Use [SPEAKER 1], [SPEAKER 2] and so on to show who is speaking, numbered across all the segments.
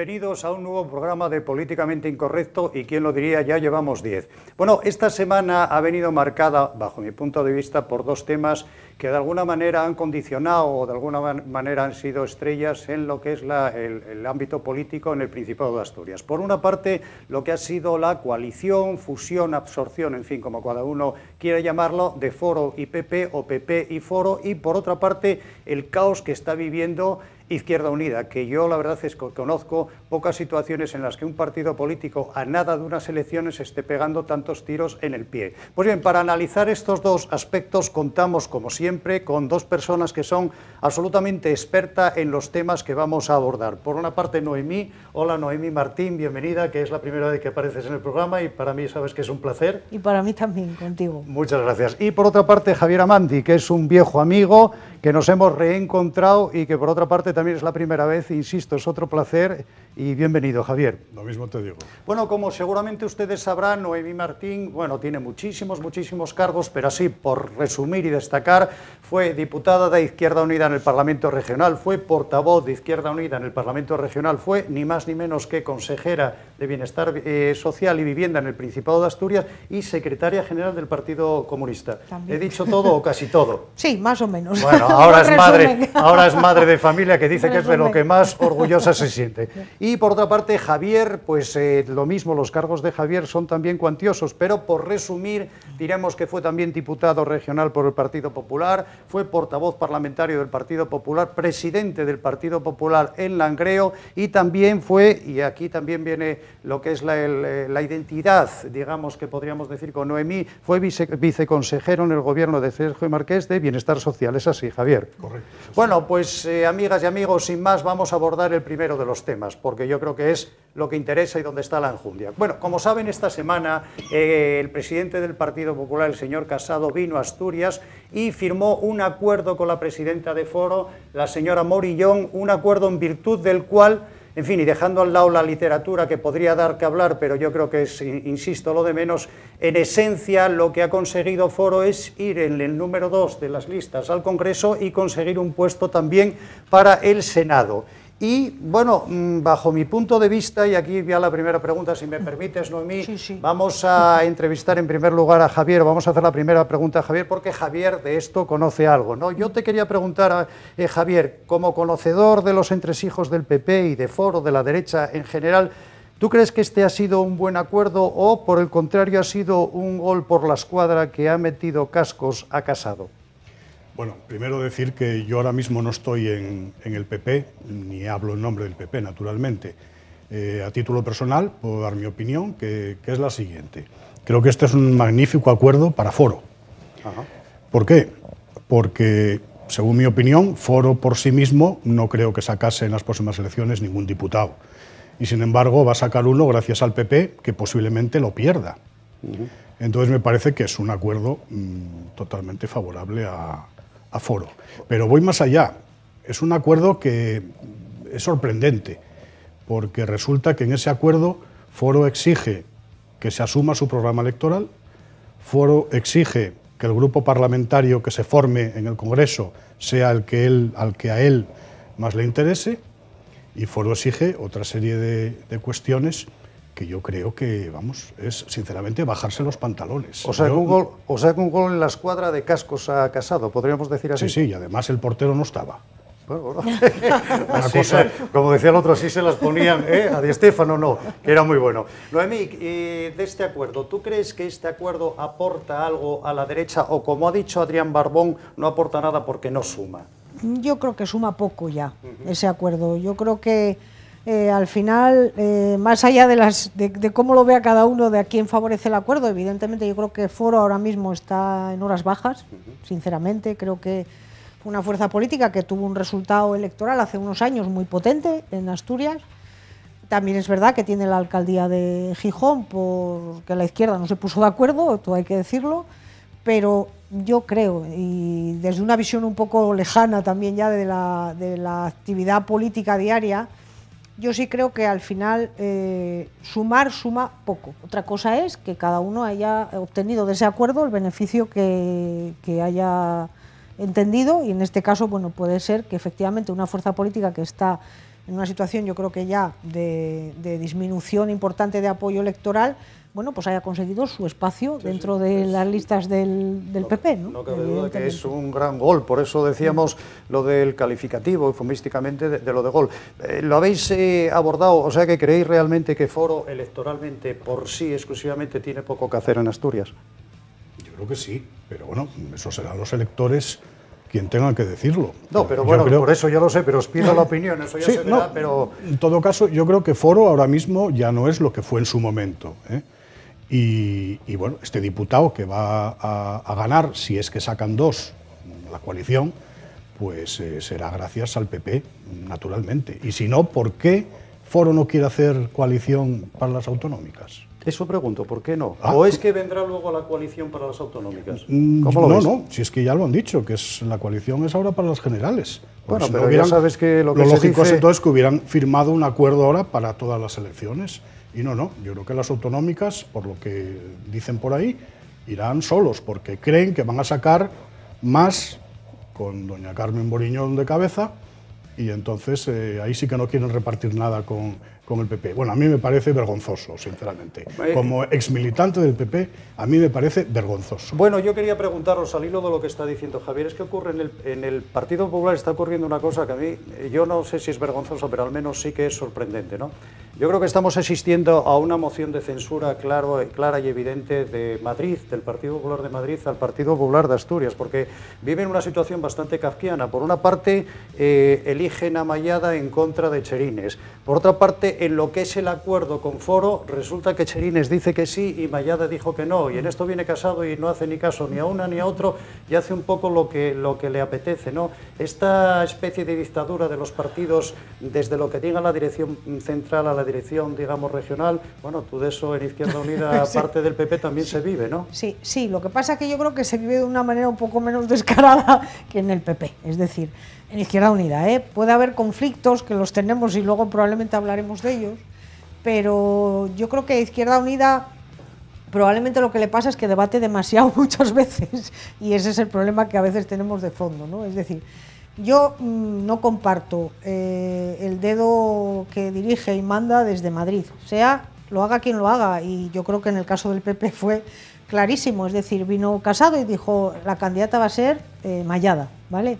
[SPEAKER 1] Bienvenidos a un nuevo programa de Políticamente Incorrecto y quién lo diría, ya llevamos 10. Bueno, esta semana ha venido marcada, bajo mi punto de vista, por dos temas que de alguna manera han condicionado o de alguna manera han sido estrellas en lo que es el, ámbito político en el Principado de Asturias. Por una parte, lo que ha sido la coalición, fusión, absorción, en fin, como cada uno quiera llamarlo, de Foro y PP o PP y Foro, y por otra parte, el caos que está viviendo Izquierda Unida, que yo la verdad es que conozco pocas situaciones en las que un partido político a nada de unas elecciones esté pegando tantos tiros en el pie. Pues bien, para analizar estos dos aspectos contamos, como siempre, con dos personas que son absolutamente expertas en los temas que vamos a abordar. Por una parte, Noemí. Hola, Noemí Martín, bienvenida, que es la primera vez que apareces en el programa y para mí sabes que es un placer.
[SPEAKER 2] Y para mí también, contigo.
[SPEAKER 1] Muchas gracias. Y por otra parte, Javier Amandi, que es un viejo amigo que nos hemos reencontrado y que por otra parte también es la primera vez, insisto, es otro placer y bienvenido, Javier.
[SPEAKER 3] Lo mismo te digo.
[SPEAKER 1] Bueno, como seguramente ustedes sabrán, Noemí Martín, bueno, tiene muchísimos, muchísimos cargos, pero así, por resumir y destacar, fue diputada de Izquierda Unida en el Parlamento Regional, fue portavoz de Izquierda Unida en el Parlamento Regional, fue ni más ni menos que consejera de Bienestar eh, Social y Vivienda en el Principado de Asturias y secretaria general del Partido Comunista. ¿He dicho todo o casi todo?
[SPEAKER 2] Sí, más o menos.
[SPEAKER 1] Bueno, ahora es, madre, ahora es madre de familia que dice que es de lo que más orgullosa se siente. Y por otra parte, Javier, pues eh, lo mismo, los cargos de Javier son también cuantiosos, pero por resumir, diremos que fue también diputado regional por el Partido Popular, fue portavoz parlamentario del Partido Popular, presidente del Partido Popular en Langreo y también fue, y aquí también viene lo que es la, eh, identidad, digamos que podríamos decir con Noemí, fue viceconsejero en el gobierno de Sergio Marqués de Bienestar Social. Es así, Javier.
[SPEAKER 3] Correcto.
[SPEAKER 1] Bueno, pues eh, amigas y amigos, sin más, vamos a abordar el primero de los temas, porque yo creo que es lo que interesa y donde está la enjundia. Bueno, como saben, esta semana eh, el presidente del Partido Popular, el señor Casado, vino a Asturias y firmó un acuerdo con la presidenta de Foro, la señora Morillón, un acuerdo en virtud del cual en fin, y dejando al lado la literatura que podría dar que hablar, pero yo creo que es, insisto, lo de menos, en esencia lo que ha conseguido Foro es ir en el número dos de las listas al Congreso y conseguir un puesto también para el Senado. Y bueno, mm, bajo mi punto de vista, y aquí ya la primera pregunta, si me permites, Noemí, vamos a entrevistar en primer lugar a Javier, vamos a hacer la primera pregunta a Javier, porque Javier de esto conoce algo. ¿no? Yo te quería preguntar, a, eh, Javier, como conocedor de los entresijos del PP y de Foro, de la derecha en general, ¿tú crees que este ha sido un buen acuerdo o, por el contrario, ha sido un gol por la escuadra que ha metido cascos a Casado?
[SPEAKER 3] Bueno, primero decir que yo ahora mismo no estoy en, el PP, ni hablo en nombre del PP, naturalmente. Eh, a título personal, puedo dar mi opinión, que, es la siguiente. Creo que este es un magnífico acuerdo para Foro. ¿Por qué? Porque, según mi opinión, Foro por sí mismo no creo que sacase en las próximas elecciones ningún diputado. Y, sin embargo, va a sacar uno gracias al PP que posiblemente lo pierda. Entonces me parece que es un acuerdo mm, totalmente favorable a, a foro. Pero voy más allá. Es un acuerdo que es sorprendente, porque resulta que en ese acuerdo Foro exige que se asuma su programa electoral, Foro exige que el grupo parlamentario que se forme en el Congreso sea el que él, al que a él más le interese, y Foro exige otra serie de cuestiones que yo creo que, vamos, es sinceramente bajarse los pantalones.
[SPEAKER 1] O sea, que un gol, o sea, un gol en la escuadra de cascos ha casado, podríamos decir así.
[SPEAKER 3] Sí, sí, y además el portero no estaba.
[SPEAKER 1] Bueno, como decía el otro, sí se las ponían, ¿eh? a Di Stefano no, que era muy bueno. Noemí, de este acuerdo, ¿tú crees que este acuerdo aporta algo a la derecha o, como ha dicho Adrián Barbón, no aporta nada porque no suma?
[SPEAKER 2] Yo creo que suma poco ya, ese acuerdo. Yo creo que eh, al final, eh, más allá de, las, de, cómo lo vea cada uno, de a quién favorece el acuerdo, evidentemente yo creo que Foro ahora mismo está en horas bajas, sinceramente, creo que fue una fuerza política que tuvo un resultado electoral hace unos años muy potente en Asturias. También es verdad que tiene la alcaldía de Gijón porque la izquierda no se puso de acuerdo, todo hay que decirlo, pero yo creo, y desde una visión un poco lejana también ya de la, de la actividad política diaria, yo sí creo que al final eh, sumar suma poco. Otra cosa es que cada uno haya obtenido de ese acuerdo el beneficio que, haya entendido y en este caso bueno puede ser que efectivamente una fuerza política que está en una situación yo creo que ya de, disminución importante de apoyo electoral, bueno, pues haya conseguido su espacio dentro de las listas del, PP. No,
[SPEAKER 1] no cabe duda que es un gran gol, por eso decíamos lo del calificativo, eufemísticamente, de, lo de gol. Eh, ¿Lo habéis eh, abordado? O sea, que creéis realmente que Foro electoralmente por sí exclusivamente tiene poco que hacer en Asturias.
[SPEAKER 3] Yo creo que sí, pero bueno, eso serán los electores quien tenga que decirlo.
[SPEAKER 1] No, pero bueno, por eso ya lo sé, pero os pido la opinión, eso ya se verá, pero...
[SPEAKER 3] En todo caso, yo creo que Foro ahora mismo ya no es lo que fue en su momento. ¿eh? Y, bueno, este diputado que va a, ganar, si es que sacan dos, la coalición, pues eh, será gracias al PP, naturalmente. Y si no, ¿por qué Foro no quiere hacer coalición para las autonómicas?
[SPEAKER 1] Eso pregunto, ¿por qué no? Ah. ¿O es que vendrá luego la coalición para las autonómicas?
[SPEAKER 3] Mm, ¿Cómo lo no, no, si es que ya lo han dicho, que es la coalición es ahora para las generales.
[SPEAKER 1] Bueno, pero ya sabes que lo que
[SPEAKER 3] lo lógico es entonces que hubieran firmado un acuerdo ahora para todas las elecciones. Y no, no, yo creo que las autonómicas, por lo que dicen por ahí, irán solos, porque creen que van a sacar más con doña Carmen Boriñón de cabeza, y entonces eh, ahí sí que no quieren repartir nada con, con el PP. Bueno, a mí me parece vergonzoso, sinceramente. Eh, Como exmilitante del PP, a mí me parece vergonzoso.
[SPEAKER 1] Bueno, yo quería preguntaros al hilo de lo que está diciendo Javier, es que ocurre en el, en el Partido Popular, está ocurriendo una cosa que a mí, yo no sé si es vergonzoso, pero al menos sí que es sorprendente, ¿no? Yo creo que estamos asistiendo a una moción de censura claro, clara y evidente de Madrid, del Partido Popular de Madrid al Partido Popular de Asturias, porque viven una situación bastante kafkiana. Por una parte, eh, eligen a Mayada en contra de Cherines. Por otra parte, en lo que es el acuerdo con Foro, resulta que Cherines dice que sí y Mayada dijo que no, y en esto viene casado y no hace ni caso ni a una ni a otro y hace un poco lo que, lo que le apetece. ¿no? Esta especie de dictadura de los partidos, desde lo que diga la dirección central a la dirección, digamos, regional, bueno, tú de eso en Izquierda Unida, aparte del PP, también se vive, ¿no?
[SPEAKER 2] Sí, sí, lo que pasa es que yo creo que se vive de una manera un poco menos descarada que en el PP, es decir, en Izquierda Unida. ¿eh? Puede haber conflictos que los tenemos y luego probablemente hablaremos de ellos, pero yo creo que Izquierda Unida probablemente lo que le pasa es que debate demasiado muchas veces y ese es el problema que a veces tenemos de fondo. ¿no? Es decir, yo mm, no comparto eh, el dedo que dirige y manda desde Madrid, sea lo haga quien lo haga y yo creo que en el caso del PP fue clarísimo, es decir, vino Casado y dijo la candidata va a ser eh, Mayada, ¿vale?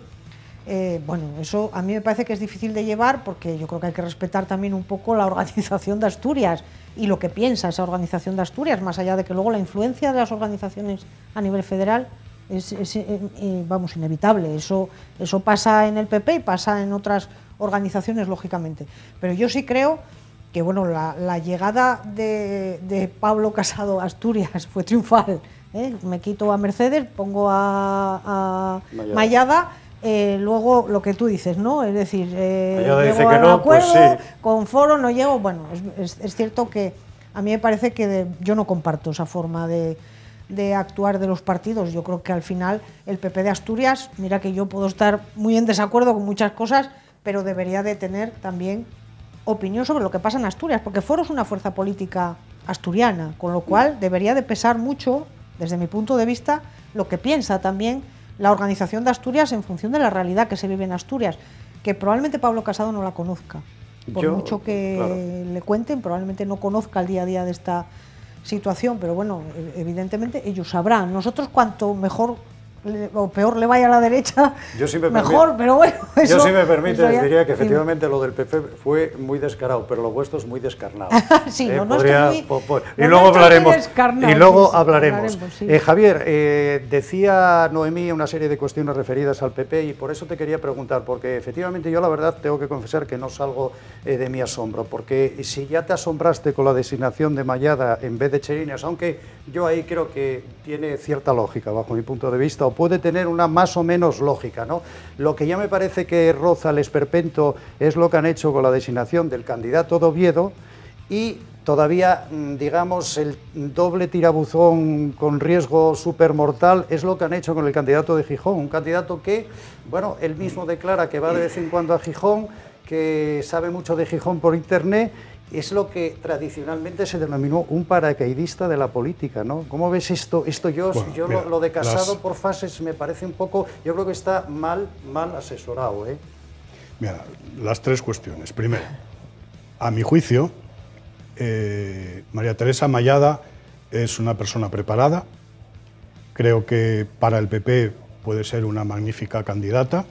[SPEAKER 2] Eh, bueno, eso a mí me parece que es difícil de llevar porque yo creo que hay que respetar también un poco la organización de Asturias y lo que piensa esa organización de Asturias, más allá de que luego la influencia de las organizaciones a nivel federal es, eh, eh, vamos, inevitable. Eso, eso pasa en el PP y pasa en otras organizaciones, lógicamente. Pero yo sí creo que bueno, la, llegada de, Pablo Casado a Asturias fue triunfal. Me quito a Mercedes, pongo a, Mayada eh, luego lo que tú dices, ¿no? Es decir, eh, llego
[SPEAKER 1] que no, pues
[SPEAKER 2] acuerdo, con foro no llego. Bueno, es, cierto que a mí me parece que yo no comparto esa forma de, actuar de los partidos. Yo creo que al final el PP de Asturias, mira que yo puedo estar muy en desacuerdo con muchas cosas, pero debería de tener también opinión sobre lo que pasa en Asturias, porque Foro es una fuerza política asturiana, con lo cual debería de pesar mucho, desde mi punto de vista, lo que piensa también la organización de Asturias en función de la realidad que se vive en Asturias, que probablemente Pablo Casado no la conozca. Por mucho que le cuenten, probablemente no conozca el día a día de esta situación, pero bueno, evidentemente ellos sabrán. Nosotros cuanto mejor o peor le vaya a la derecha, mejor, pero bueno.
[SPEAKER 1] yo si me permites, diría que efectivamente lo del PP fue muy descarado, pero lo vuestro es muy descarnado.
[SPEAKER 2] sí, no, no muy,
[SPEAKER 1] y, luego hablaremos, y luego hablaremos. Eh, Javier, eh, decía Noemí una serie de cuestiones referidas al PP y por eso te quería preguntar, porque efectivamente yo la verdad tengo que confesar que no salgo eh, de mi asombro, porque si ya te asombraste con la designación de Mayada en vez de Cherinas, aunque yo ahí creo que tiene cierta lógica bajo mi punto de vista, puede tener una más o menos lógica. ¿no? Lo que ya me parece que roza el esperpento es lo que han hecho con la designación del candidato de Oviedo y todavía, mm, digamos, el doble tirabuzón con riesgo supermortal es lo que han hecho con el candidato de Gijón, un candidato que, bueno, él mismo declara que va de vez en cuando a Gijón, que sabe mucho de Gijón por internet es lo que tradicionalmente se denominó un paracaidista de la política, ¿no? ¿Cómo ves esto? Esto yo, yo lo, de casado por fases me parece un poco, yo creo que está mal, mal asesorado, ¿eh?
[SPEAKER 3] Mira, las tres cuestiones. Primero, a mi juicio, eh, María Teresa Mayada es una persona preparada. Creo que para el PP puede ser una magnífica candidata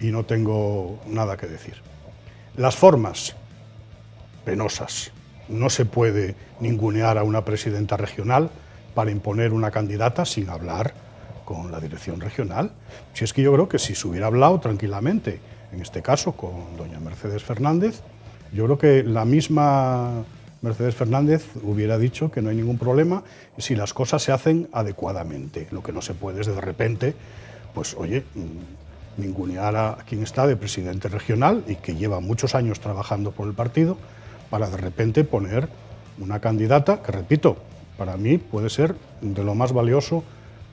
[SPEAKER 3] y no tengo nada que decir. Las formas, penosas. No se puede ningunear a una presidenta regional para imponer una candidata sin hablar con la dirección regional. Si es que yo creo que si se hubiera hablado tranquilamente, en este caso con doña Mercedes Fernández, yo creo que la misma Mercedes Fernández hubiera dicho que no hay ningún problema si las cosas se hacen adecuadamente. Lo que no se puede es de repente, pues oye, mm, ningunear a quien está de presidente regional y que lleva muchos años trabajando por el partido para de repente poner una candidata que, repito, para mí puede ser de lo más valioso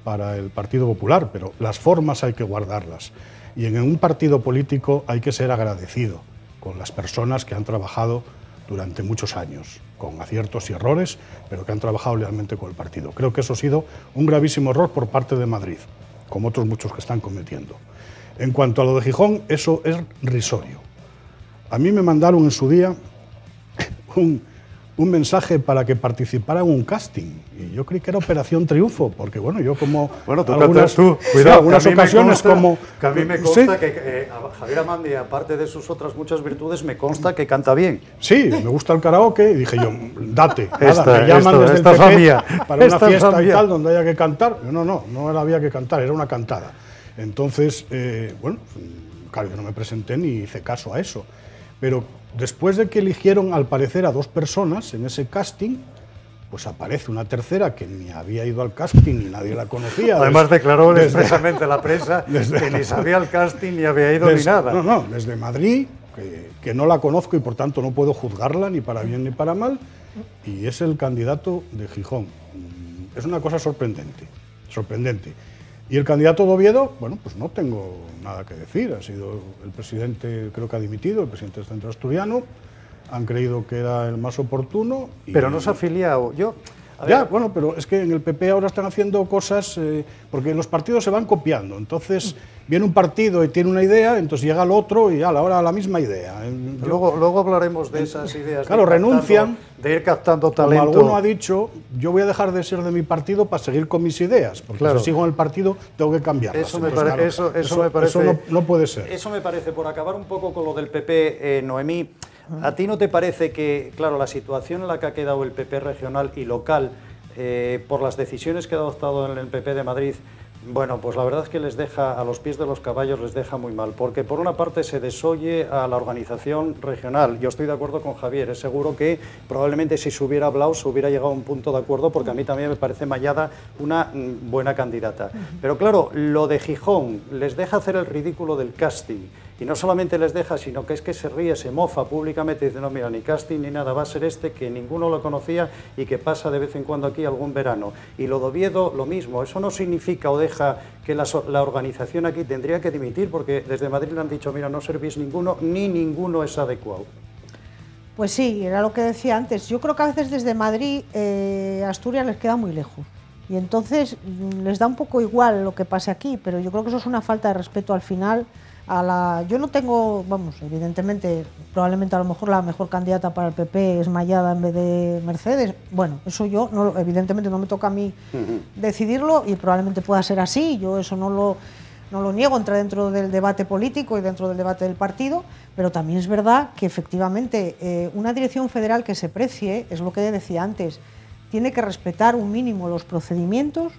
[SPEAKER 3] para el Partido Popular, pero las formas hay que guardarlas. Y en un partido político hay que ser agradecido con las personas que han trabajado durante muchos años, con aciertos y errores, pero que han trabajado lealmente con el partido. Creo que eso ha sido un gravísimo error por parte de Madrid, como otros muchos que están cometiendo. En cuanto a lo de Gijón, eso es risorio. A mí me mandaron en su día un, un mensaje para que participara en un casting. Y yo creí que era Operación Triunfo, porque bueno, yo como
[SPEAKER 1] bueno, tú,
[SPEAKER 3] algunas,
[SPEAKER 1] tú,
[SPEAKER 3] sí,
[SPEAKER 1] cuidado,
[SPEAKER 3] algunas
[SPEAKER 1] que a mí me
[SPEAKER 3] ocasiones
[SPEAKER 1] consta-
[SPEAKER 3] como...
[SPEAKER 1] Que a mí me consta
[SPEAKER 3] Sí,
[SPEAKER 1] que eh, Javier Amandi, aparte de sus otras muchas virtudes, me consta que canta bien.
[SPEAKER 3] Sí, me gusta el karaoke y dije yo, date, nada,
[SPEAKER 1] Esta-
[SPEAKER 3] me llaman
[SPEAKER 1] esto-
[SPEAKER 3] desde
[SPEAKER 1] esta
[SPEAKER 3] el PP para una fiesta y tal donde haya que cantar. No, no, no era había que cantar, era una cantada. Entonces, eh, bueno, claro, yo no me presenté ni hice caso a eso. Pero después de que eligieron al parecer a dos personas en ese casting, pues aparece una tercera que ni había ido al casting ni nadie la conocía.
[SPEAKER 1] Además declaró
[SPEAKER 3] desde-
[SPEAKER 1] expresamente la prensa
[SPEAKER 3] desde-
[SPEAKER 1] que ni sabía el casting ni había ido ni nada.
[SPEAKER 3] No, no, desde Madrid, que, que no la conozco y por tanto no puedo juzgarla ni para bien ni para mal, y es el candidato de Gijón. Es una cosa sorprendente, sorprendente. Y el candidato de Oviedo, bueno, pues no tengo nada que decir. Ha sido el presidente, creo que ha dimitido, el presidente del Centro Asturiano. Han creído que era el más oportuno. y-
[SPEAKER 1] Pero no se ha afiliado. Yo, a
[SPEAKER 3] ya,
[SPEAKER 1] ver,
[SPEAKER 3] bueno, pero es que en el PP ahora están haciendo cosas, eh, porque los partidos se van copiando. Entonces, viene un partido y tiene una idea, entonces llega el otro y ala, ahora la misma idea. Yo-
[SPEAKER 1] luego, luego hablaremos de esas ideas.
[SPEAKER 3] Claro,
[SPEAKER 1] de ir captando-
[SPEAKER 3] renuncian.
[SPEAKER 1] De ir captando
[SPEAKER 3] como
[SPEAKER 1] talento.
[SPEAKER 3] alguno ha dicho, yo voy a dejar de ser de mi partido para seguir con mis ideas, porque
[SPEAKER 1] Claro.
[SPEAKER 3] si sigo en el partido tengo que cambiarlas.
[SPEAKER 1] Eso me, pare-
[SPEAKER 3] claro,
[SPEAKER 1] eso, eso me parece.
[SPEAKER 3] eso no, no puede ser.
[SPEAKER 1] Eso me parece, por acabar un poco con lo del PP, eh, Noemí, ¿a ti no te parece que, claro, la situación en la que ha quedado el PP regional y local, eh, por las decisiones que ha adoptado en el PP de Madrid, bueno, pues la verdad es que les deja, a los pies de los caballos les deja muy mal, porque por una parte se desoye a la organización regional. Yo estoy de acuerdo con Javier, es seguro que probablemente si se hubiera hablado se hubiera llegado a un punto de acuerdo, porque a mí también me parece Mayada una mm, buena candidata. Pero claro, lo de Gijón les deja hacer el ridículo del casting. Y no solamente les deja, sino que es que se ríe, se mofa públicamente, dice, no, mira, ni casting ni nada, va a ser este que ninguno lo conocía y que pasa de vez en cuando aquí algún verano. Y lo de lo mismo. Eso no significa o deja que la, la organización aquí tendría que dimitir, porque desde Madrid le han dicho, mira, no servís ninguno, ni ninguno es adecuado.
[SPEAKER 2] Pues sí, era lo que decía antes. Yo creo que a veces desde Madrid eh, Asturias les queda muy lejos. Y entonces mm, les da un poco igual lo que pase aquí, pero yo creo que eso es una falta de respeto al final. A la, yo no tengo, vamos, evidentemente, probablemente a lo mejor la mejor candidata para el PP es Mayada en vez de Mercedes. Bueno, eso yo, no, evidentemente no me toca a mí decidirlo y probablemente pueda ser así. Yo eso no lo, no lo niego, entra dentro del debate político y dentro del debate del partido, pero también es verdad que efectivamente eh, una dirección federal que se precie, es lo que decía antes, tiene que respetar un mínimo los procedimientos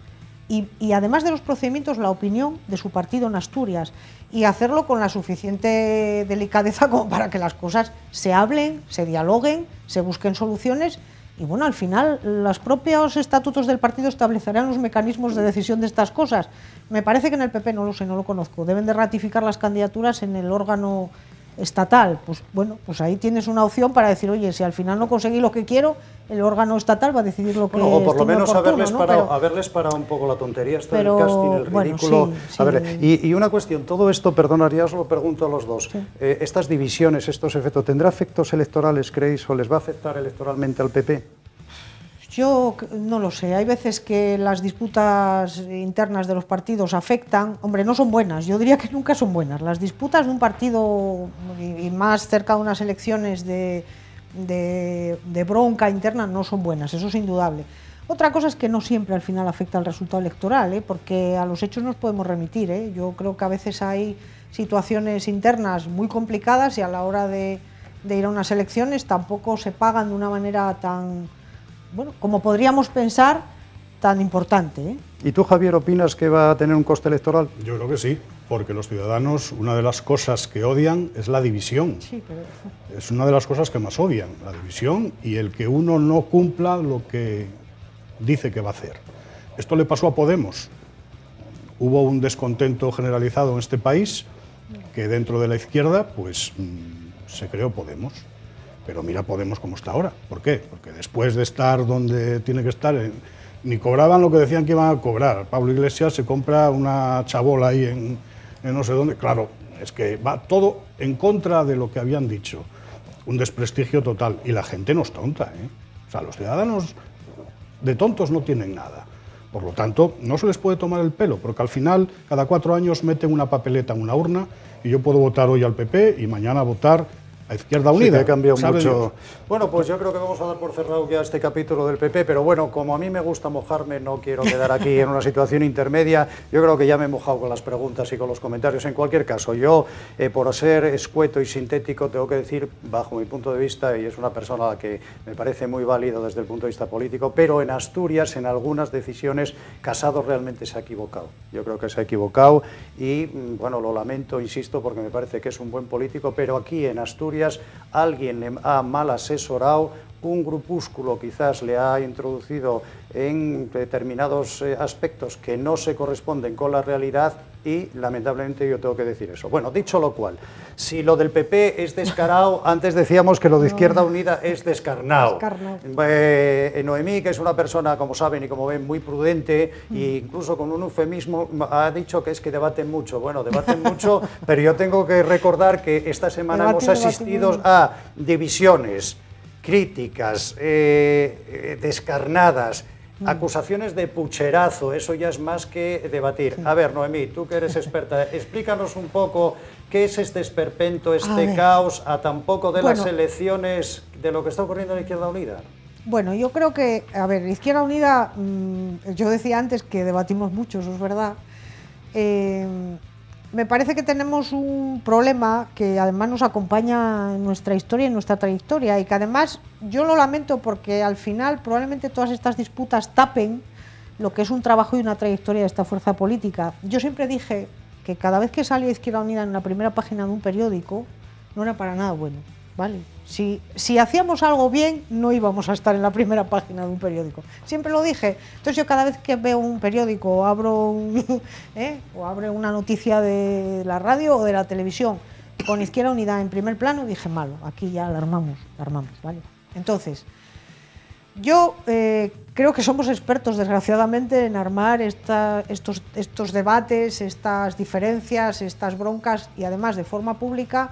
[SPEAKER 2] y, y además de los procedimientos la opinión de su partido en Asturias y hacerlo con la suficiente delicadeza como para que las cosas se hablen, se dialoguen, se busquen soluciones y bueno, al final los propios estatutos del partido establecerán los mecanismos de decisión de estas cosas. Me parece que en el PP no lo sé, no lo conozco. Deben de ratificar las candidaturas en el órgano estatal. Pues bueno, pues ahí tienes una opción para decir, oye, si al final no conseguí lo que quiero, el órgano estatal va a decidir lo que
[SPEAKER 1] Bueno, o por lo menos
[SPEAKER 2] oportuno,
[SPEAKER 1] haberles,
[SPEAKER 2] ¿no?
[SPEAKER 1] parado,
[SPEAKER 2] Pero-
[SPEAKER 1] haberles parado un poco la tontería esta
[SPEAKER 2] Pero,
[SPEAKER 1] del casting, el
[SPEAKER 2] bueno,
[SPEAKER 1] ridículo.
[SPEAKER 2] sí,
[SPEAKER 1] A ver,
[SPEAKER 2] sí.
[SPEAKER 1] y, y una cuestión, todo esto, perdonaría, os lo pregunto a los dos. Eh, estas divisiones, estos efectos, ¿tendrá efectos electorales, creéis, o les va a afectar electoralmente al PP?
[SPEAKER 2] Yo no lo sé. Hay veces que las disputas internas de los partidos afectan. Hombre, no son buenas. Yo diría que nunca son buenas. Las disputas de un partido y más cerca de unas elecciones de, de, bronca interna no son buenas. Eso es indudable. Otra cosa es que no siempre al final afecta al resultado electoral, ¿eh? porque a los hechos nos podemos remitir. ¿eh? Yo creo que a veces hay situaciones internas muy complicadas y a la hora de, de ir a unas elecciones tampoco se pagan de una manera tan bueno, como podríamos pensar, tan importante. ¿eh?
[SPEAKER 1] ¿Y tú, Javier, opinas que va a tener un coste electoral?
[SPEAKER 3] Yo creo que sí, porque los ciudadanos, una de las cosas que odian es la división.
[SPEAKER 2] Sí, pero...
[SPEAKER 3] Es una de las cosas que más odian, la división y el que uno no cumpla lo que dice que va a hacer. Esto le pasó a Podemos. Hubo un descontento generalizado en este país que dentro de la izquierda pues mm, se creó Podemos. Pero mira Podemos cómo está ahora. ¿Por qué? Porque después de estar donde tiene que estar, ni cobraban lo que decían que iban a cobrar. Pablo Iglesias se compra una chabola ahí en, no sé dónde. Claro, es que va todo en contra de lo que habían dicho. Un desprestigio total. Y la gente no es tonta. ¿eh? O sea, los ciudadanos de tontos no tienen nada. Por lo tanto, no se les puede tomar el pelo, porque al final, cada cuatro años meten una papeleta en una urna y yo puedo votar hoy al PP y mañana votar a Izquierda Unida.
[SPEAKER 1] Sí, que cambiado mucho. Bueno, pues yo creo que vamos a dar por cerrado ya este capítulo del PP, pero bueno, como a mí me gusta mojarme, no quiero quedar aquí en una situación intermedia. Yo creo que ya me he mojado con las preguntas y con los comentarios. En cualquier caso, yo, eh, por ser escueto y sintético, tengo que decir, bajo mi punto de vista, y es una persona a la que me parece muy válido desde el punto de vista político, pero en Asturias, en algunas decisiones, Casado realmente se ha equivocado. Yo creo que se ha equivocado y, mm, bueno, lo lamento, insisto, porque me parece que es un buen político, pero aquí en Asturias, alguien le ha mal asesorado, un grupúsculo quizás le ha introducido en determinados eh, aspectos que no se corresponden con la realidad y lamentablemente yo tengo que decir eso. Bueno, dicho lo cual, si lo del PP es descarado, antes decíamos que lo de Izquierda Unida es descarnado. Eh, Noemí, que es una persona, como saben y como ven, muy prudente e incluso con un eufemismo, ha dicho que es que debaten mucho. Bueno, debaten mucho, pero yo tengo que recordar que esta semana hemos asistido a divisiones, críticas, eh, descarnadas, Mm. Acusaciones de pucherazo, eso ya es más que debatir. A ver, Noemí, tú que eres experta, explícanos un poco qué es este esperpento, este caos, a tan poco de las elecciones, de lo que está ocurriendo en Izquierda Unida.
[SPEAKER 2] Bueno, yo creo que, a ver, Izquierda Unida, mm, yo decía antes que debatimos mucho, eso es verdad. Eh, me parece que tenemos un problema que además nos acompaña en nuestra historia, en nuestra trayectoria, y que además yo lo lamento porque al final probablemente todas estas disputas tapen lo que es un trabajo y una trayectoria de esta fuerza política. Yo siempre dije que cada vez que salía Izquierda Unida en la primera página de un periódico, no era para nada bueno. ¿vale? Si, si hacíamos algo bien, no íbamos a estar en la primera página de un periódico. Siempre lo dije. Entonces yo cada vez que veo un periódico o abro, ¿eh? o abro una noticia de la radio o de la televisión con Izquierda Unida en primer plano, dije, malo, aquí ya alarmamos, alarmamos, ¿vale? Entonces, yo eh, creo que somos expertos, desgraciadamente, en armar estos, estos debates, estas diferencias, estas broncas y además de forma pública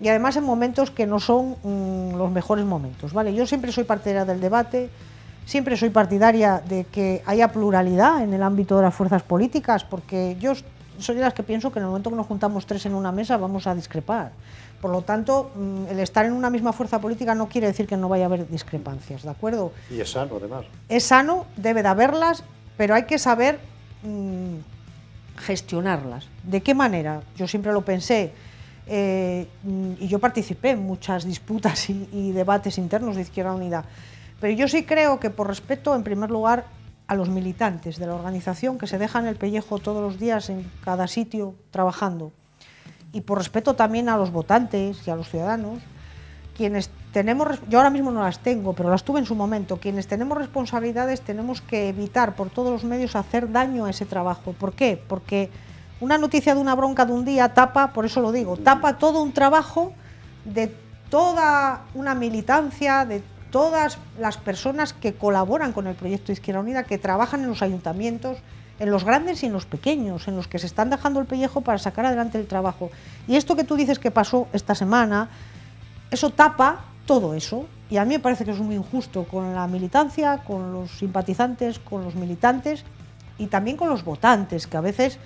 [SPEAKER 2] y además en momentos que no son mm, los mejores momentos. ¿vale? Yo siempre soy partidaria del debate, siempre soy partidaria de que haya pluralidad en el ámbito de las fuerzas políticas, porque yo soy de las que pienso que en el momento que nos juntamos tres en una mesa vamos a discrepar. Por lo tanto, mm, el estar en una misma fuerza política no quiere decir que no vaya a haber discrepancias, ¿de acuerdo?
[SPEAKER 1] Y es sano, además.
[SPEAKER 2] Es sano, debe de haberlas, pero hay que saber mm, gestionarlas. ¿De qué manera? Yo siempre lo pensé eh, y yo participé en muchas disputas y, debates internos de Izquierda Unida. Pero yo sí creo que por respeto, en primer lugar, a los militantes de la organización que se dejan el pellejo todos los días en cada sitio trabajando, y por respeto también a los votantes y a los ciudadanos, quienes tenemos, yo ahora mismo no las tengo, pero las tuve en su momento, quienes tenemos responsabilidades tenemos que evitar por todos los medios hacer daño a ese trabajo. ¿Por qué? Porque una noticia de una bronca de un día tapa, por eso lo digo, tapa todo un trabajo de toda una militancia, de todas las personas que colaboran con el proyecto Izquierda Unida, que trabajan en los ayuntamientos, en los grandes y en los pequeños, en los que se están dejando el pellejo para sacar adelante el trabajo. Y esto que tú dices que pasó esta semana, eso tapa todo eso. Y a mí me parece que es muy injusto con la militancia, con los simpatizantes, con los militantes y también con los votantes, que a veces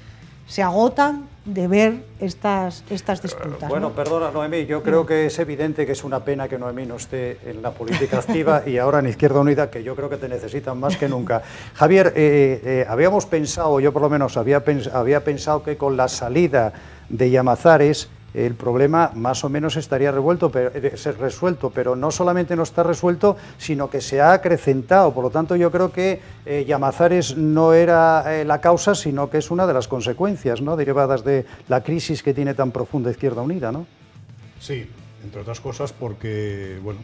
[SPEAKER 2] se agotan de ver estas, estas disputas.
[SPEAKER 1] Bueno, perdona, Noemí, yo creo que es evidente que es una pena que Noemí no esté en la política activa y ahora en Izquierda Unida, que yo creo que te necesitan más que nunca. Javier, eh, eh, habíamos pensado, yo por lo menos había, había pensado que con la salida de Llamazares el problema más o menos estaría revuelto, pero, eh, resuelto, pero no solamente no está resuelto, sino que se ha acrecentado. Por lo tanto, yo creo que eh, Llamazares no era eh, la causa, sino que es una de las consecuencias ¿no? derivadas de la crisis que tiene tan profunda Izquierda Unida. ¿no?
[SPEAKER 3] Sí, entre otras cosas porque bueno,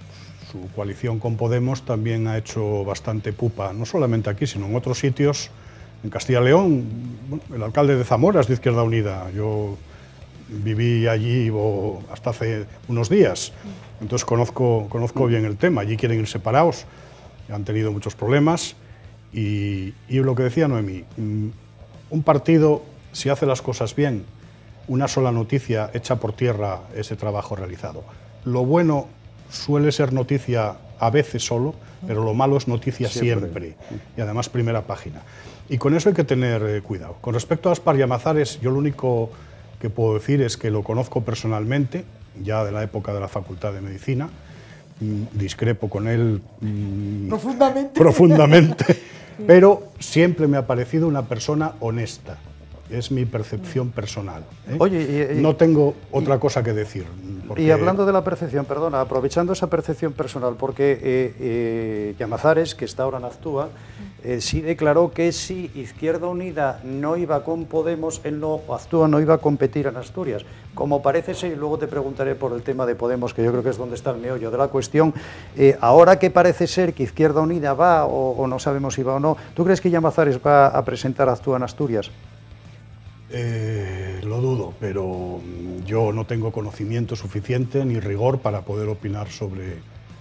[SPEAKER 3] su coalición con Podemos también ha hecho bastante pupa, no solamente aquí, sino en otros sitios. En Castilla y León, el alcalde de Zamora es de Izquierda Unida. Yo viví allí hasta hace unos días, entonces conozco, conozco bien el tema. Allí quieren ir separados, han tenido muchos problemas y, y lo que decía Noemí, mm, un partido, si hace las cosas bien, una sola noticia echa por tierra ese trabajo realizado. Lo bueno suele ser noticia a veces solo, pero lo malo es noticia siempre, y además primera página. Y con eso hay que tener eh, cuidado. Con respecto a Aspar y Amazares, yo lo único que puedo decir es que lo conozco personalmente, ya de la época de la Facultad de Medicina, mm, discrepo con él
[SPEAKER 2] mm, profundamente,
[SPEAKER 3] profundamente. Pero siempre me ha parecido una persona honesta. Es mi percepción personal. ¿eh? Oye, no tengo otra cosa que decir.
[SPEAKER 1] Y hablando de la percepción, perdona, aprovechando esa percepción personal, porque eh, eh, Llamazares, que está ahora en Actúa, eh, sí declaró que si Izquierda Unida no iba con Podemos, él no, Actúa no iba a competir en Asturias. Como parece ser, y luego te preguntaré por el tema de Podemos, que yo creo que es donde está el meollo de la cuestión, ahora que parece ser que Izquierda Unida va, o, no sabemos si va o no, ¿tú crees que Llamazares va a presentar Actúa en Asturias?
[SPEAKER 3] Eh, lo dudo, pero yo no tengo conocimiento suficiente ni rigor para poder opinar sobre,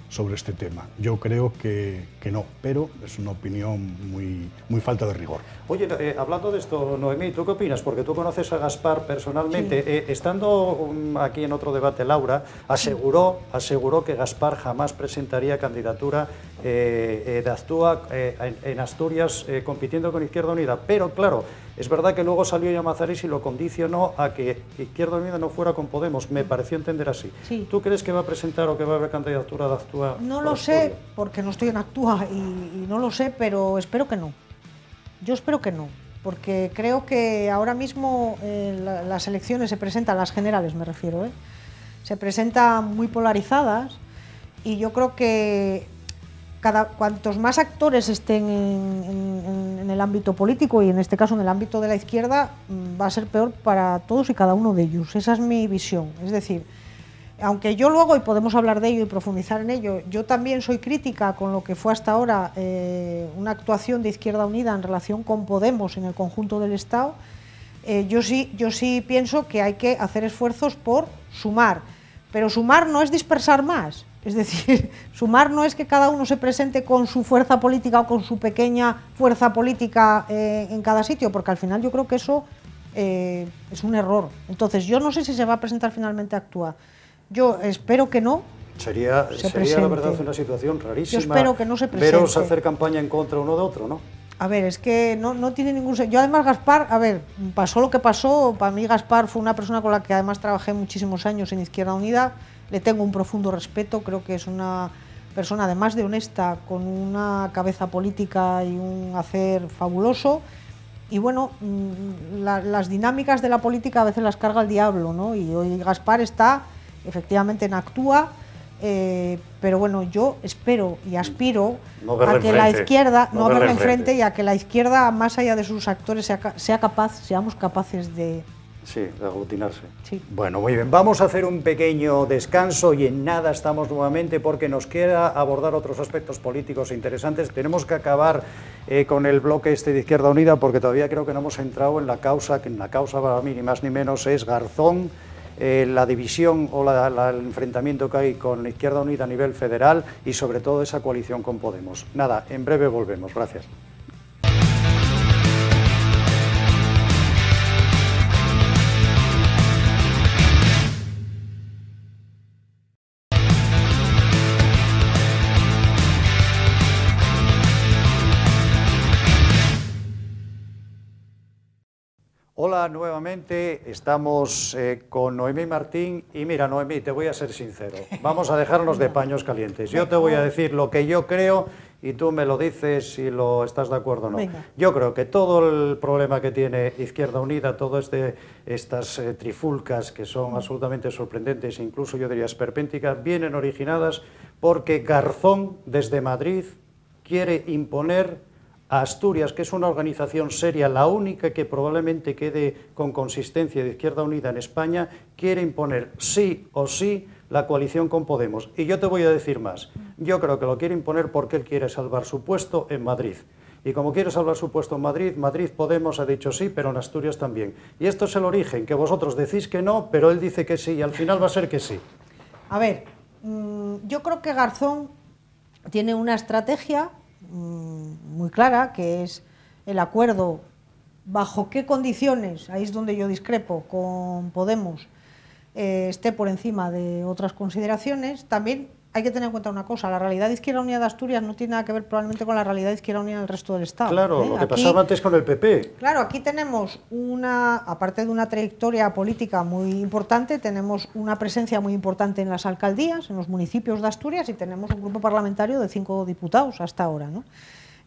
[SPEAKER 3] sobre este tema. Yo creo que, que, no, pero es una opinión muy, muy falta de rigor.
[SPEAKER 1] Oye, eh, hablando de esto, Noemí, ¿tú qué opinas? Porque tú conoces a Gaspar personalmente. Eh, estando um, aquí en otro debate, Laura, aseguró, aseguró que Gaspar jamás presentaría candidatura eh, de Actúa en, Asturias compitiendo con Izquierda Unida. Pero claro, es verdad que luego salió Llamazares y lo condicionó a que Izquierda Unida no fuera con Podemos. Me pareció entender así. ¿Tú crees que va a presentar o que va a haber candidatura de Actúa?
[SPEAKER 2] No lo sé, porque no estoy en Actúa y, no lo sé, pero espero que no. Yo espero que no, porque creo que ahora mismo eh, las elecciones se presentan, las generales me refiero, ¿eh? se presentan muy polarizadas y yo creo que cuantos más actores estén en, el ámbito político y en este caso en el ámbito de la izquierda, mm, va a ser peor para todos y cada uno de ellos. Esa es mi visión. Es decir, aunque yo luego, y podemos hablar de ello y profundizar en ello, yo también soy crítica con lo que fue hasta ahora eh, una actuación de Izquierda Unida en relación con Podemos en el conjunto del Estado, eh, yo, sí, yo sí pienso que hay que hacer esfuerzos por sumar, pero sumar no es dispersar más. Es decir, sumar no es que cada uno se presente con su fuerza política o con su pequeña fuerza política eh, en cada sitio, porque al final yo creo que eso eh, es un error. Entonces, yo no sé si se va a presentar finalmente Actúa. Yo espero que no.
[SPEAKER 1] Sería, sería la verdad una situación rarísima.
[SPEAKER 2] Yo espero que no se presente.
[SPEAKER 1] Veros hacer campaña en contra uno de otro, ¿no?
[SPEAKER 2] A ver, es que no, no tiene ningún Yo además Gaspar, a ver, pasó lo que pasó, para mí Gaspar fue una persona con la que además trabajé muchísimos años en Izquierda Unida, le tengo un profundo respeto, creo que es una persona además de honesta, con una cabeza política y un hacer fabuloso. Y bueno, mm, las dinámicas de la política a veces las carga el diablo, ¿no? Y hoy Gaspar está efectivamente en Actúa, eh, pero bueno, yo espero y aspiro a que la izquierda, no, no verla enfrente y a que la izquierda, más allá de sus actores, sea capaz, seamos capaces de,
[SPEAKER 1] Sí, de aglutinarse. Sí. Bueno, muy bien. Vamos a hacer un pequeño descanso y en nada estamos nuevamente porque nos queda abordar otros aspectos políticos interesantes. Tenemos que acabar eh, con el bloque este de Izquierda Unida porque todavía creo que no hemos entrado en la causa, que en la causa para mí ni más ni menos es Garzón, eh, la división o el enfrentamiento que hay con Izquierda Unida a nivel federal y sobre todo esa coalición con Podemos. Nada, en breve volvemos. Gracias. Hola nuevamente, estamos eh, con Noemí Martín y mira Noemí, te voy a ser sincero, vamos a dejarnos de paños calientes. Yo te voy a decir lo que yo creo y tú me lo dices si lo estás de acuerdo o no. Yo creo que todo el problema que tiene Izquierda Unida, todas este, estas eh, trifulcas que son absolutamente sorprendentes, incluso yo diría esperpénticas, vienen originadas porque Garzón desde Madrid quiere imponer Asturias, que es una organización seria, la única que probablemente quede con consistencia de Izquierda Unida en España, quiere imponer sí o sí la coalición con Podemos. Y yo te voy a decir más. Yo creo que lo quiere imponer porque él quiere salvar su puesto en Madrid. Y como quiere salvar su puesto en Madrid, Madrid Podemos ha dicho sí, pero en Asturias también. Y esto es el origen, que vosotros decís que no, pero él dice que sí, y al final va a ser que sí.
[SPEAKER 2] A ver, mm, yo creo que Garzón tiene una estrategia muy clara, que es el acuerdo bajo qué condiciones, ahí es donde yo discrepo con Podemos, eh, esté por encima de otras consideraciones. También hay que tener en cuenta una cosa, la realidad de Izquierda Unida de Asturias no tiene nada que ver probablemente con la realidad de Izquierda Unida del resto del Estado.
[SPEAKER 1] Claro,
[SPEAKER 2] ¿eh?
[SPEAKER 1] lo que pasaba antes con el PP.
[SPEAKER 2] Claro, aquí tenemos una, aparte de una trayectoria política muy importante, tenemos una presencia muy importante en las alcaldías, en los municipios de Asturias y tenemos un grupo parlamentario de cinco diputados hasta ahora. ¿no?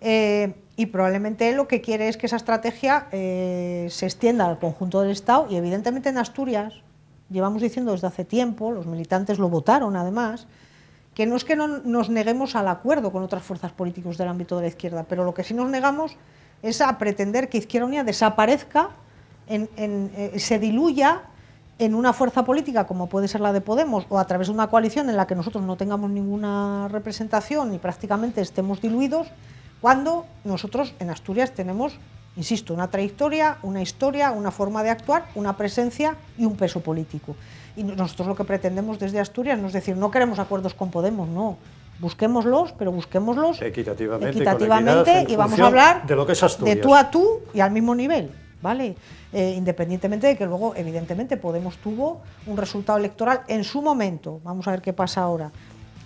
[SPEAKER 2] Eh, y probablemente lo que quiere es que esa estrategia eh, se extienda al conjunto del Estado y evidentemente en Asturias, llevamos diciendo desde hace tiempo, los militantes lo votaron además, que no es que no nos neguemos al acuerdo con otras fuerzas políticas del ámbito de la izquierda, pero lo que sí nos negamos es a pretender que Izquierda Unida desaparezca, eh, se diluya en una fuerza política como puede ser la de Podemos o a través de una coalición en la que nosotros no tengamos ninguna representación y prácticamente estemos diluidos, cuando nosotros en Asturias tenemos, insisto, una trayectoria, una historia, una forma de actuar, una presencia y un peso político. Y nosotros lo que pretendemos desde Asturias no es decir, no queremos acuerdos con Podemos, no. Busquémoslos, pero busquémoslos
[SPEAKER 1] equitativamente,
[SPEAKER 2] y vamos a hablar
[SPEAKER 1] de, lo que es
[SPEAKER 2] de tú a tú y al mismo nivel, ¿vale? Eh, independientemente de que luego, evidentemente, Podemos tuvo un resultado electoral en su momento, vamos a ver qué pasa ahora,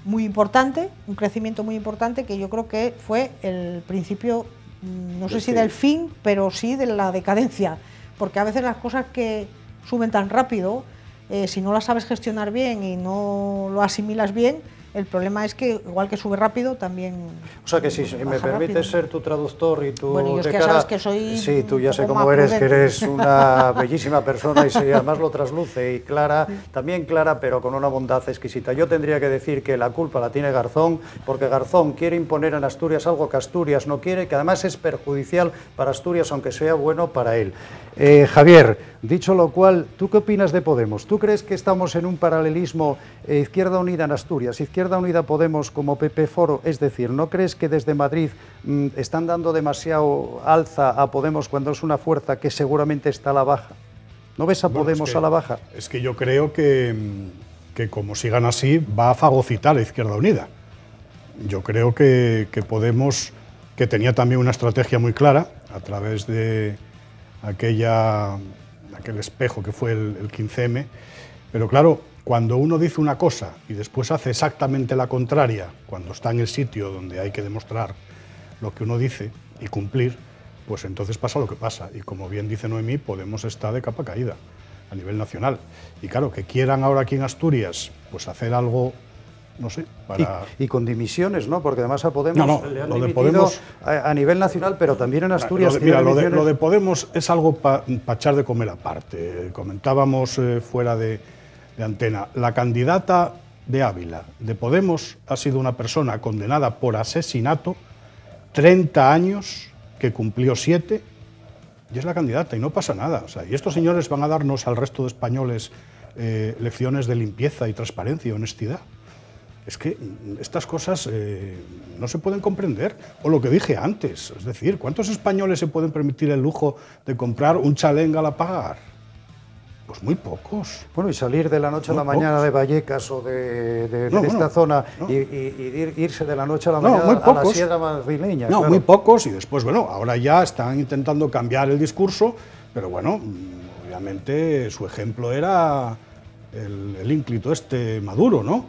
[SPEAKER 2] muy importante, un crecimiento muy importante que yo creo que fue el principio, mm, no sé si del fin, pero sí de la decadencia, porque a veces las cosas que suben tan rápido, eh, si no la sabes gestionar bien y no lo asimilas bien, el problema es que, igual que sube rápido, también.
[SPEAKER 1] O sea que si, me permites ser tu traductor y tu.
[SPEAKER 2] Bueno, yo es que sabes que soy.
[SPEAKER 1] Sí, tú ya sé cómo eres, que eres una bellísima persona y además lo trasluce. Y Clara, también Clara, pero con una bondad exquisita. Yo tendría que decir que la culpa la tiene Garzón, porque Garzón quiere imponer en Asturias algo que Asturias no quiere, que además es perjudicial para Asturias, aunque sea bueno para él. Eh, Javier, dicho lo cual, ¿tú qué opinas de Podemos? ¿Tú crees que estamos en un paralelismo eh, Izquierda Unida en Asturias, Izquierda Unida Podemos como PP Foro? Es decir, ¿no crees que desde Madrid mm, están dando demasiado alza a Podemos cuando es una fuerza que seguramente está a la baja? ¿No ves a Podemos a la baja?
[SPEAKER 3] Es que yo creo que, mm, que, como sigan así va a fagocitar a Izquierda Unida. Yo creo que, que Podemos, que tenía también una estrategia muy clara a través de aquella, aquel espejo que fue el, 15M. Pero claro, cuando uno dice una cosa y después hace exactamente la contraria, cuando está en el sitio donde hay que demostrar lo que uno dice y cumplir, pues entonces pasa lo que pasa. Y como bien dice Noemí, Podemos estar de capa caída a nivel nacional. Y claro, que quieran ahora aquí en Asturias pues hacer algo no sé,
[SPEAKER 1] para... Y, con dimisiones, ¿no? Porque además a Podemos le han dimitido a, nivel nacional, pero también en Asturias...
[SPEAKER 3] Lo de, mira, lo de, Podemos es algo para echar de comer aparte. Comentábamos eh, fuera de, antena, la candidata de Ávila de Podemos ha sido una persona condenada por asesinato, 30 años, que cumplió 7, y es la candidata, y no pasa nada. O sea, y estos señores van a darnos al resto de españoles eh, lecciones de limpieza y transparencia y honestidad. Es que estas cosas eh, no se pueden comprender. O lo que dije antes, es decir, ¿cuántos españoles se pueden permitir el lujo de comprar un chalenga a pagar? Pues muy pocos.
[SPEAKER 1] Bueno, y salir de la noche a la mañana de Vallecas o de, esta zona y, irse de la noche a la mañana a la sierra madrileña.
[SPEAKER 3] No, muy pocos y después, bueno, ahora ya están intentando cambiar el discurso, pero bueno, obviamente su ejemplo era el, el ínclito este Maduro, ¿no?